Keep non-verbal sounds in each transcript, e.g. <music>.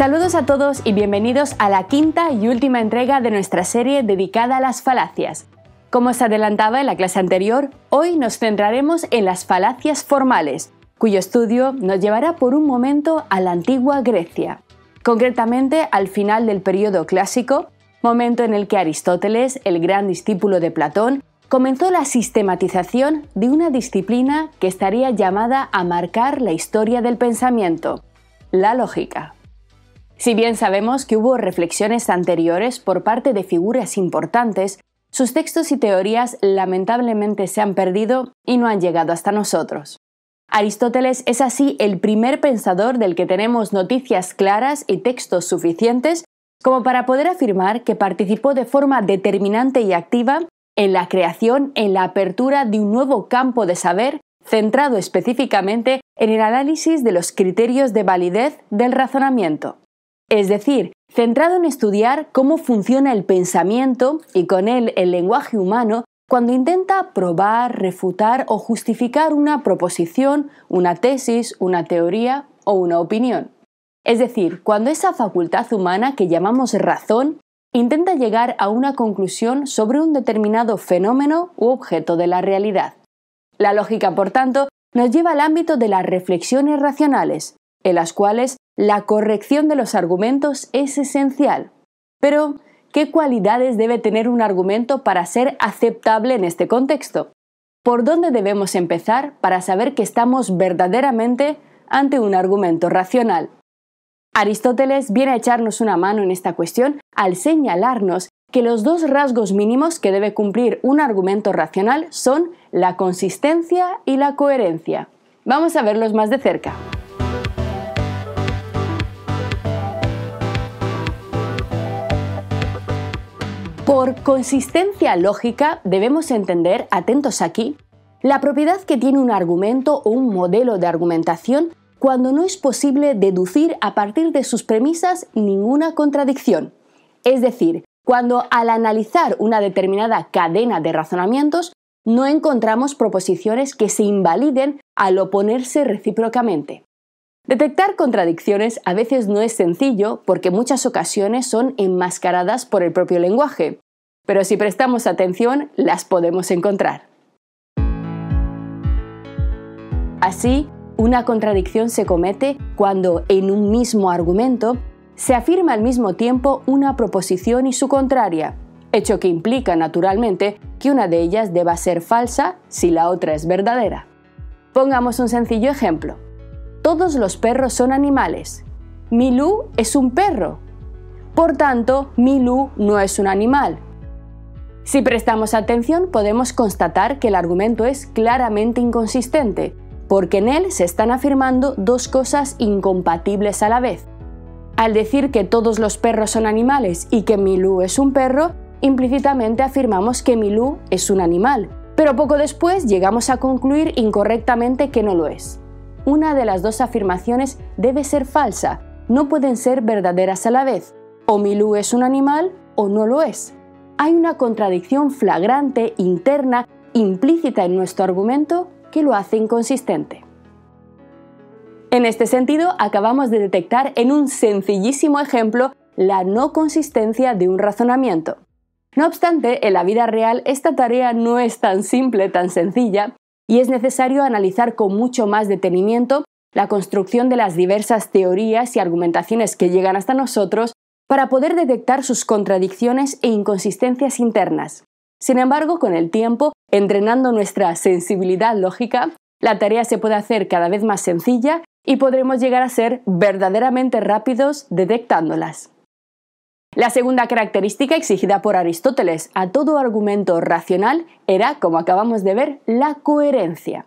Saludos a todos y bienvenidos a la quinta y última entrega de nuestra serie dedicada a las falacias. Como os adelantaba en la clase anterior, hoy nos centraremos en las falacias formales, cuyo estudio nos llevará por un momento a la antigua Grecia, concretamente al final del periodo clásico, momento en el que Aristóteles, el gran discípulo de Platón, comenzó la sistematización de una disciplina que estaría llamada a marcar la historia del pensamiento, la lógica. Si bien sabemos que hubo reflexiones anteriores por parte de figuras importantes, sus textos y teorías lamentablemente se han perdido y no han llegado hasta nosotros. Aristóteles es así el primer pensador del que tenemos noticias claras y textos suficientes como para poder afirmar que participó de forma determinante y activa en la creación, en la apertura de un nuevo campo de saber centrado específicamente en el análisis de los criterios de validez del razonamiento es decir, centrado en estudiar cómo funciona el pensamiento y con él el lenguaje humano cuando intenta probar, refutar o justificar una proposición, una tesis, una teoría o una opinión. Es decir, cuando esa facultad humana que llamamos razón intenta llegar a una conclusión sobre un determinado fenómeno u objeto de la realidad. La lógica, por tanto, nos lleva al ámbito de las reflexiones racionales, en las cuales la corrección de los argumentos es esencial. Pero, ¿qué cualidades debe tener un argumento para ser aceptable en este contexto? ¿Por dónde debemos empezar para saber que estamos verdaderamente ante un argumento racional? Aristóteles viene a echarnos una mano en esta cuestión al señalarnos que los dos rasgos mínimos que debe cumplir un argumento racional son la consistencia y la coherencia. Vamos a verlos más de cerca. Por consistencia lógica debemos entender, atentos aquí, la propiedad que tiene un argumento o un modelo de argumentación cuando no es posible deducir a partir de sus premisas ninguna contradicción. Es decir, cuando al analizar una determinada cadena de razonamientos no encontramos proposiciones que se invaliden al oponerse recíprocamente. Detectar contradicciones a veces no es sencillo porque muchas ocasiones son enmascaradas por el propio lenguaje, pero si prestamos atención las podemos encontrar. Así, una contradicción se comete cuando en un mismo argumento se afirma al mismo tiempo una proposición y su contraria, hecho que implica naturalmente que una de ellas deba ser falsa si la otra es verdadera. Pongamos un sencillo ejemplo. Todos los perros son animales. Milú es un perro. Por tanto, Milú no es un animal. Si prestamos atención, podemos constatar que el argumento es claramente inconsistente, porque en él se están afirmando dos cosas incompatibles a la vez. Al decir que todos los perros son animales y que Milú es un perro, implícitamente afirmamos que Milú es un animal, pero poco después llegamos a concluir incorrectamente que no lo es una de las dos afirmaciones debe ser falsa, no pueden ser verdaderas a la vez. O Milú es un animal o no lo es. Hay una contradicción flagrante, interna, implícita en nuestro argumento que lo hace inconsistente. En este sentido, acabamos de detectar en un sencillísimo ejemplo la no consistencia de un razonamiento. No obstante, en la vida real esta tarea no es tan simple, tan sencilla, y es necesario analizar con mucho más detenimiento la construcción de las diversas teorías y argumentaciones que llegan hasta nosotros para poder detectar sus contradicciones e inconsistencias internas. Sin embargo, con el tiempo, entrenando nuestra sensibilidad lógica, la tarea se puede hacer cada vez más sencilla y podremos llegar a ser verdaderamente rápidos detectándolas. La segunda característica exigida por Aristóteles a todo argumento racional era, como acabamos de ver, la coherencia.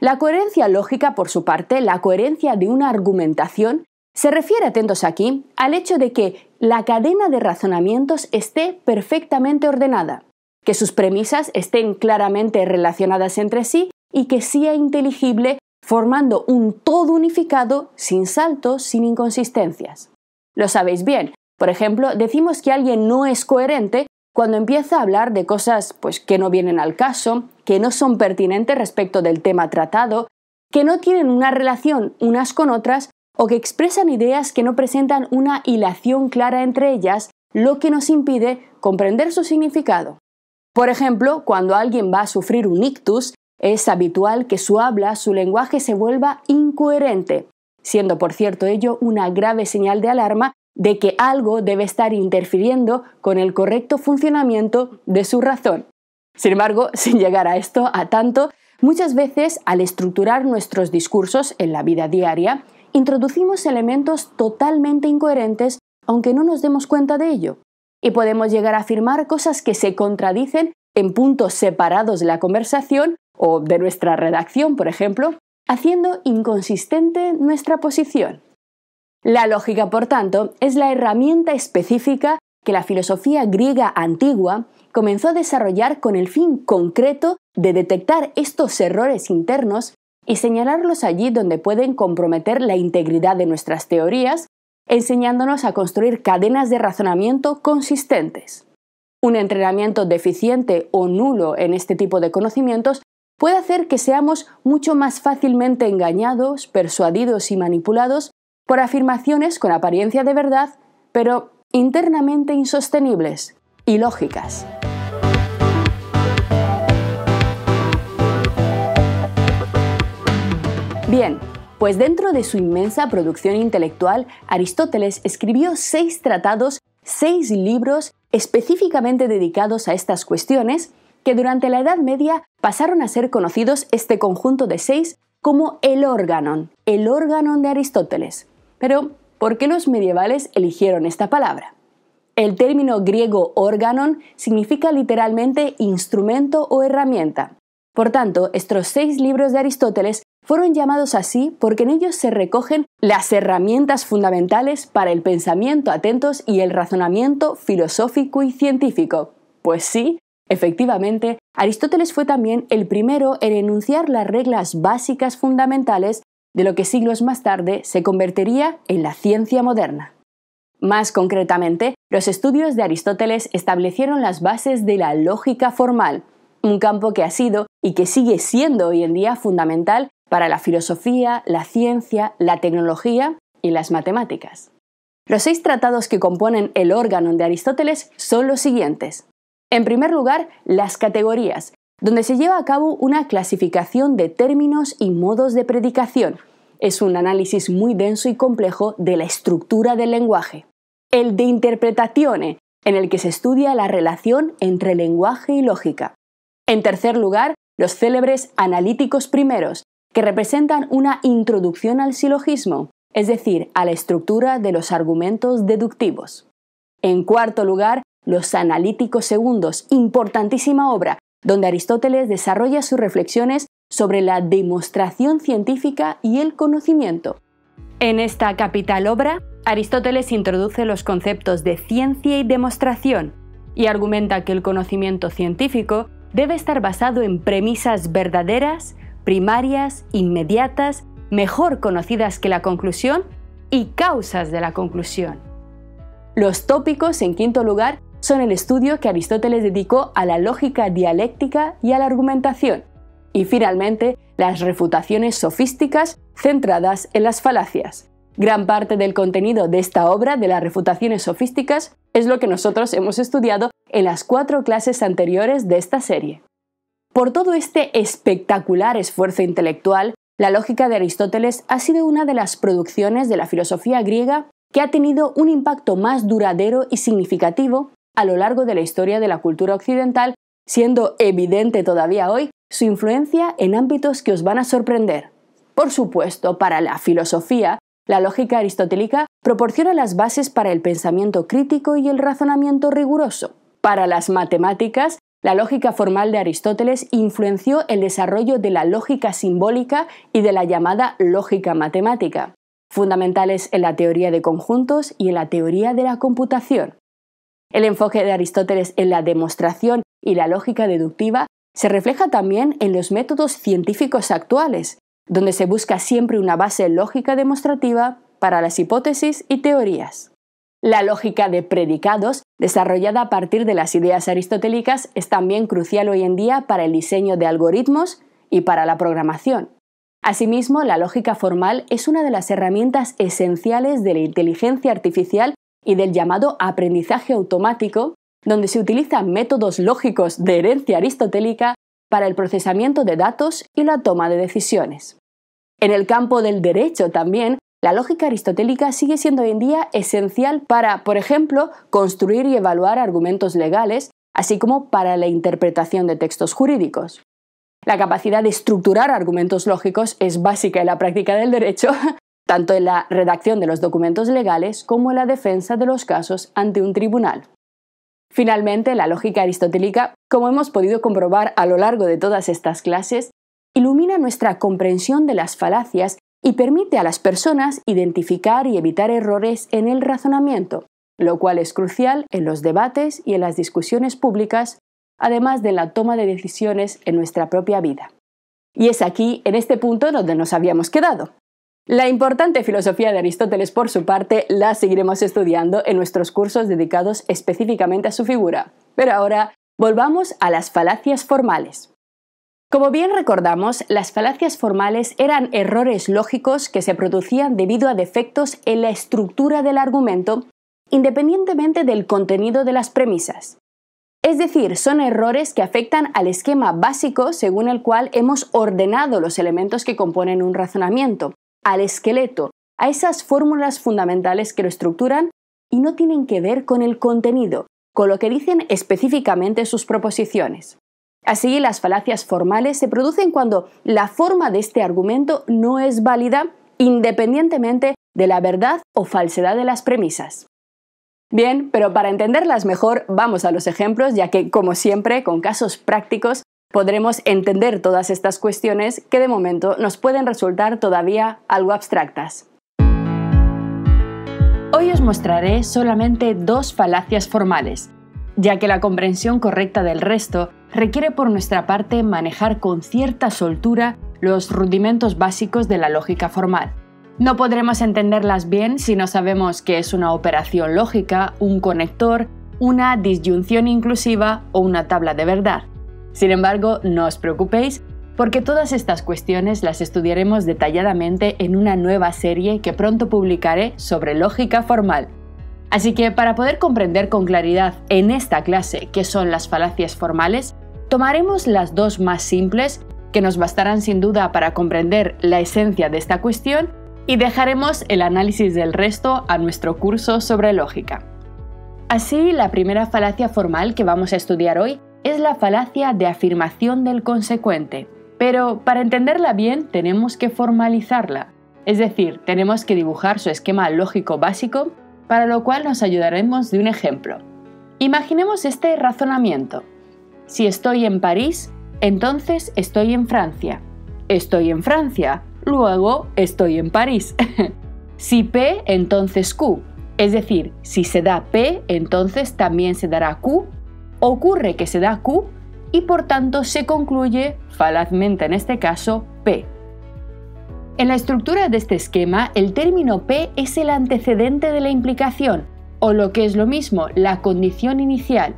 La coherencia lógica, por su parte, la coherencia de una argumentación, se refiere, atentos aquí, al hecho de que la cadena de razonamientos esté perfectamente ordenada, que sus premisas estén claramente relacionadas entre sí y que sea inteligible formando un todo unificado sin saltos, sin inconsistencias. Lo sabéis bien, por ejemplo, decimos que alguien no es coherente cuando empieza a hablar de cosas pues que no vienen al caso, que no son pertinentes respecto del tema tratado, que no tienen una relación unas con otras o que expresan ideas que no presentan una hilación clara entre ellas, lo que nos impide comprender su significado. Por ejemplo, cuando alguien va a sufrir un ictus, es habitual que su habla, su lenguaje se vuelva incoherente, siendo por cierto ello una grave señal de alarma de que algo debe estar interfiriendo con el correcto funcionamiento de su razón. Sin embargo, <laughs> sin llegar a esto, a tanto, muchas veces al estructurar nuestros discursos en la vida diaria, introducimos elementos totalmente incoherentes aunque no nos demos cuenta de ello. Y podemos llegar a afirmar cosas que se contradicen en puntos separados de la conversación o de nuestra redacción, por ejemplo, haciendo inconsistente nuestra posición. La lógica, por tanto, es la herramienta específica que la filosofía griega antigua comenzó a desarrollar con el fin concreto de detectar estos errores internos y señalarlos allí donde pueden comprometer la integridad de nuestras teorías, enseñándonos a construir cadenas de razonamiento consistentes. Un entrenamiento deficiente o nulo en este tipo de conocimientos puede hacer que seamos mucho más fácilmente engañados, persuadidos y manipulados por afirmaciones con apariencia de verdad, pero internamente insostenibles y lógicas. Bien, pues dentro de su inmensa producción intelectual, Aristóteles escribió seis tratados, seis libros específicamente dedicados a estas cuestiones, que durante la Edad Media pasaron a ser conocidos este conjunto de seis como el órganon, el órganon de Aristóteles. Pero, ¿por qué los medievales eligieron esta palabra? El término griego órganon significa literalmente instrumento o herramienta. Por tanto, estos seis libros de Aristóteles fueron llamados así porque en ellos se recogen las herramientas fundamentales para el pensamiento atentos y el razonamiento filosófico y científico. Pues sí, efectivamente, Aristóteles fue también el primero en enunciar las reglas básicas fundamentales de lo que siglos más tarde se convertiría en la ciencia moderna. Más concretamente, los estudios de Aristóteles establecieron las bases de la lógica formal, un campo que ha sido y que sigue siendo hoy en día fundamental para la filosofía, la ciencia, la tecnología y las matemáticas. Los seis tratados que componen el órgano de Aristóteles son los siguientes. En primer lugar, las categorías, donde se lleva a cabo una clasificación de términos y modos de predicación. Es un análisis muy denso y complejo de la estructura del lenguaje. El de interpretazione, en el que se estudia la relación entre lenguaje y lógica. En tercer lugar, los célebres analíticos primeros, que representan una introducción al silogismo, es decir, a la estructura de los argumentos deductivos. En cuarto lugar, los analíticos segundos, importantísima obra donde Aristóteles desarrolla sus reflexiones sobre la demostración científica y el conocimiento. En esta capital obra, Aristóteles introduce los conceptos de ciencia y demostración y argumenta que el conocimiento científico debe estar basado en premisas verdaderas, primarias, inmediatas, mejor conocidas que la conclusión y causas de la conclusión. Los tópicos, en quinto lugar, son el estudio que Aristóteles dedicó a la lógica dialéctica y a la argumentación, y finalmente las refutaciones sofísticas centradas en las falacias. Gran parte del contenido de esta obra de las refutaciones sofísticas es lo que nosotros hemos estudiado en las cuatro clases anteriores de esta serie. Por todo este espectacular esfuerzo intelectual, la lógica de Aristóteles ha sido una de las producciones de la filosofía griega que ha tenido un impacto más duradero y significativo a lo largo de la historia de la cultura occidental, siendo evidente todavía hoy su influencia en ámbitos que os van a sorprender. Por supuesto, para la filosofía, la lógica aristotélica proporciona las bases para el pensamiento crítico y el razonamiento riguroso. Para las matemáticas, la lógica formal de Aristóteles influenció el desarrollo de la lógica simbólica y de la llamada lógica matemática, fundamentales en la teoría de conjuntos y en la teoría de la computación. El enfoque de Aristóteles en la demostración y la lógica deductiva se refleja también en los métodos científicos actuales, donde se busca siempre una base lógica demostrativa para las hipótesis y teorías. La lógica de predicados, desarrollada a partir de las ideas aristotélicas, es también crucial hoy en día para el diseño de algoritmos y para la programación. Asimismo, la lógica formal es una de las herramientas esenciales de la inteligencia artificial y del llamado aprendizaje automático, donde se utilizan métodos lógicos de herencia aristotélica para el procesamiento de datos y la toma de decisiones. En el campo del derecho también, la lógica aristotélica sigue siendo hoy en día esencial para, por ejemplo, construir y evaluar argumentos legales, así como para la interpretación de textos jurídicos. La capacidad de estructurar argumentos lógicos es básica en la práctica del derecho, <laughs> tanto en la redacción de los documentos legales como en la defensa de los casos ante un tribunal. Finalmente, la lógica aristotélica, como hemos podido comprobar a lo largo de todas estas clases, ilumina nuestra comprensión de las falacias y permite a las personas identificar y evitar errores en el razonamiento, lo cual es crucial en los debates y en las discusiones públicas, además de la toma de decisiones en nuestra propia vida. Y es aquí, en este punto, donde nos habíamos quedado. La importante filosofía de Aristóteles, por su parte, la seguiremos estudiando en nuestros cursos dedicados específicamente a su figura. Pero ahora, volvamos a las falacias formales. Como bien recordamos, las falacias formales eran errores lógicos que se producían debido a defectos en la estructura del argumento, independientemente del contenido de las premisas. Es decir, son errores que afectan al esquema básico según el cual hemos ordenado los elementos que componen un razonamiento, al esqueleto, a esas fórmulas fundamentales que lo estructuran y no tienen que ver con el contenido, con lo que dicen específicamente sus proposiciones. Así, las falacias formales se producen cuando la forma de este argumento no es válida independientemente de la verdad o falsedad de las premisas. Bien, pero para entenderlas mejor vamos a los ejemplos, ya que, como siempre, con casos prácticos podremos entender todas estas cuestiones que de momento nos pueden resultar todavía algo abstractas. Hoy os mostraré solamente dos falacias formales, ya que la comprensión correcta del resto requiere por nuestra parte manejar con cierta soltura los rudimentos básicos de la lógica formal. No podremos entenderlas bien si no sabemos qué es una operación lógica, un conector, una disyunción inclusiva o una tabla de verdad. Sin embargo, no os preocupéis, porque todas estas cuestiones las estudiaremos detalladamente en una nueva serie que pronto publicaré sobre lógica formal. Así que para poder comprender con claridad en esta clase qué son las falacias formales, tomaremos las dos más simples, que nos bastarán sin duda para comprender la esencia de esta cuestión, y dejaremos el análisis del resto a nuestro curso sobre lógica. Así, la primera falacia formal que vamos a estudiar hoy es la falacia de afirmación del consecuente. Pero para entenderla bien tenemos que formalizarla, es decir, tenemos que dibujar su esquema lógico básico, para lo cual nos ayudaremos de un ejemplo. Imaginemos este razonamiento. Si estoy en París, entonces estoy en Francia. Estoy en Francia, luego estoy en París. <laughs> si P, entonces Q. Es decir, si se da P, entonces también se dará Q ocurre que se da Q y por tanto se concluye, falazmente en este caso, P. En la estructura de este esquema, el término P es el antecedente de la implicación, o lo que es lo mismo, la condición inicial.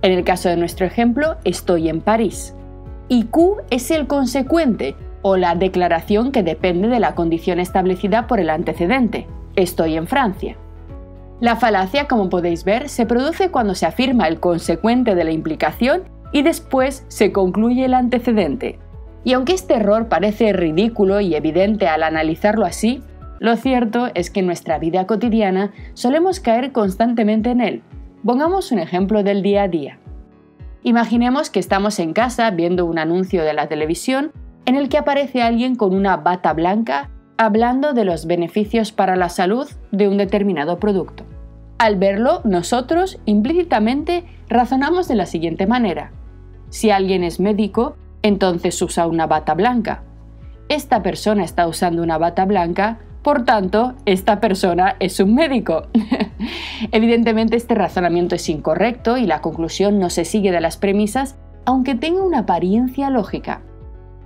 En el caso de nuestro ejemplo, estoy en París. Y Q es el consecuente, o la declaración que depende de la condición establecida por el antecedente. Estoy en Francia. La falacia, como podéis ver, se produce cuando se afirma el consecuente de la implicación y después se concluye el antecedente. Y aunque este error parece ridículo y evidente al analizarlo así, lo cierto es que en nuestra vida cotidiana solemos caer constantemente en él. Pongamos un ejemplo del día a día. Imaginemos que estamos en casa viendo un anuncio de la televisión en el que aparece alguien con una bata blanca hablando de los beneficios para la salud de un determinado producto. Al verlo, nosotros implícitamente razonamos de la siguiente manera. Si alguien es médico, entonces usa una bata blanca. Esta persona está usando una bata blanca, por tanto, esta persona es un médico. <laughs> Evidentemente este razonamiento es incorrecto y la conclusión no se sigue de las premisas, aunque tenga una apariencia lógica.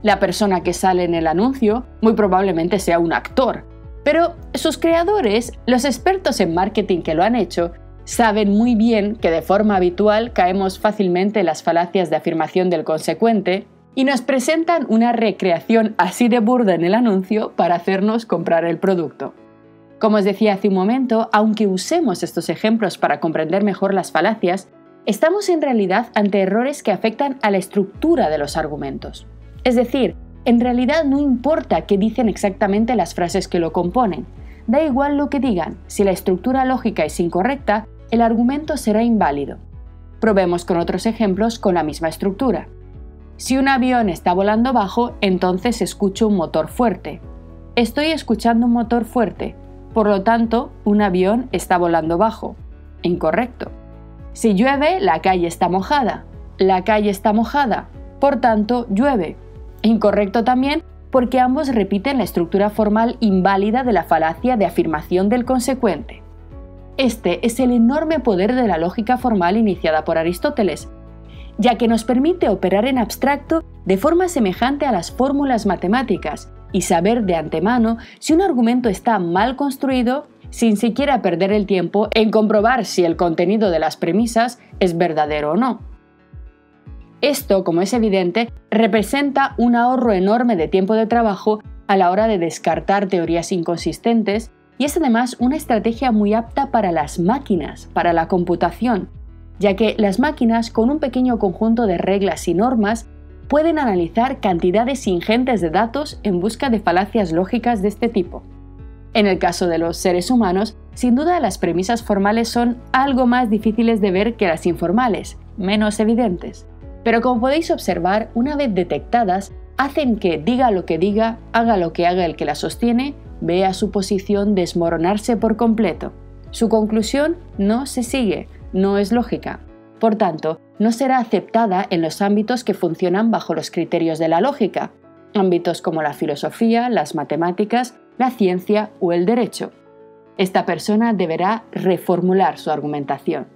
La persona que sale en el anuncio muy probablemente sea un actor, Pero sus creadores, los expertos en marketing que lo han hecho, saben muy bien que de forma habitual caemos fácilmente en las falacias de afirmación del consecuente y nos presentan una recreación así de burda en el anuncio para hacernos comprar el producto. Como os decía hace un momento, aunque usemos estos ejemplos para comprender mejor las falacias, estamos en realidad ante errores que afectan a la estructura de los argumentos. Es decir, en realidad no importa qué dicen exactamente las frases que lo componen. Da igual lo que digan, si la estructura lógica es incorrecta, el argumento será inválido. Probemos con otros ejemplos con la misma estructura. Si un avión está volando bajo, entonces escucho un motor fuerte. Estoy escuchando un motor fuerte, por lo tanto, un avión está volando bajo. Incorrecto. Si llueve, la calle está mojada. La calle está mojada, por tanto, llueve. Incorrecto también porque ambos repiten la estructura formal inválida de la falacia de afirmación del consecuente. Este es el enorme poder de la lógica formal iniciada por Aristóteles, ya que nos permite operar en abstracto de forma semejante a las fórmulas matemáticas y saber de antemano si un argumento está mal construido sin siquiera perder el tiempo en comprobar si el contenido de las premisas es verdadero o no. Esto, como es evidente, representa un ahorro enorme de tiempo de trabajo a la hora de descartar teorías inconsistentes y es además una estrategia muy apta para las máquinas, para la computación, ya que las máquinas con un pequeño conjunto de reglas y normas pueden analizar cantidades ingentes de datos en busca de falacias lógicas de este tipo. En el caso de los seres humanos, sin duda las premisas formales son algo más difíciles de ver que las informales, menos evidentes. Pero como podéis observar, una vez detectadas, hacen que diga lo que diga, haga lo que haga el que la sostiene, ve a su posición desmoronarse por completo. Su conclusión no se sigue, no es lógica. Por tanto, no será aceptada en los ámbitos que funcionan bajo los criterios de la lógica, ámbitos como la filosofía, las matemáticas, la ciencia o el derecho. Esta persona deberá reformular su argumentación.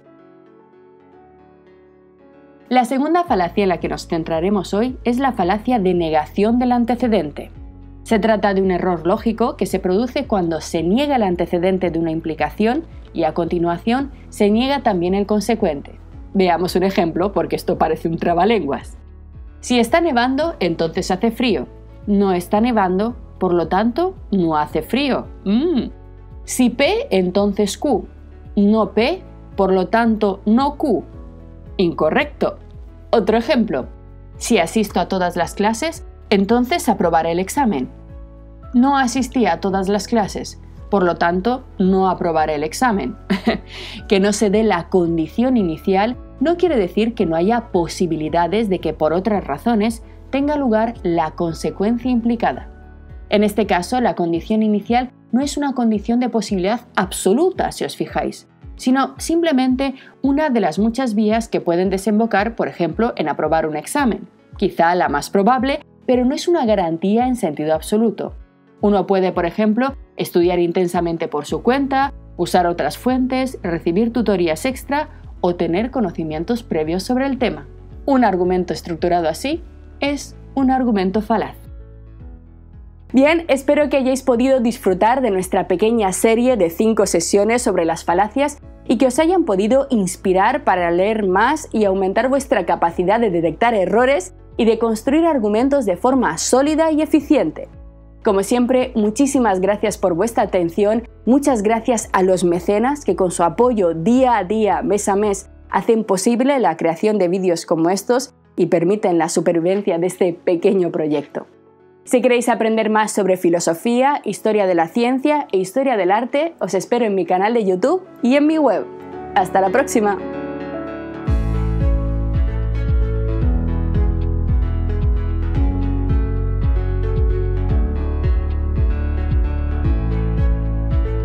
La segunda falacia en la que nos centraremos hoy es la falacia de negación del antecedente. Se trata de un error lógico que se produce cuando se niega el antecedente de una implicación y a continuación se niega también el consecuente. Veamos un ejemplo porque esto parece un trabalenguas. Si está nevando, entonces hace frío. No está nevando, por lo tanto, no hace frío. Mm. Si P, entonces Q. No P, por lo tanto, no Q. Incorrecto. Otro ejemplo. Si asisto a todas las clases, entonces aprobaré el examen. No asistí a todas las clases, por lo tanto, no aprobaré el examen. <laughs> que no se dé la condición inicial no quiere decir que no haya posibilidades de que por otras razones tenga lugar la consecuencia implicada. En este caso, la condición inicial no es una condición de posibilidad absoluta, si os fijáis, sino simplemente una de las muchas vías que pueden desembocar, por ejemplo, en aprobar un examen. Quizá la más probable, pero no es una garantía en sentido absoluto. Uno puede, por ejemplo, estudiar intensamente por su cuenta, usar otras fuentes, recibir tutorías extra o tener conocimientos previos sobre el tema. Un argumento estructurado así es un argumento falaz. Bien, espero que hayáis podido disfrutar de nuestra pequeña serie de 5 sesiones sobre las falacias y que os hayan podido inspirar para leer más y aumentar vuestra capacidad de detectar errores y de construir argumentos de forma sólida y eficiente. Como siempre, muchísimas gracias por vuestra atención, muchas gracias a los mecenas que con su apoyo día a día, mes a mes, hacen posible la creación de vídeos como estos y permiten la supervivencia de este pequeño proyecto. Si queréis aprender más sobre filosofía, historia de la ciencia e historia del arte, os espero en mi canal de YouTube y en mi web. ¡Hasta la próxima!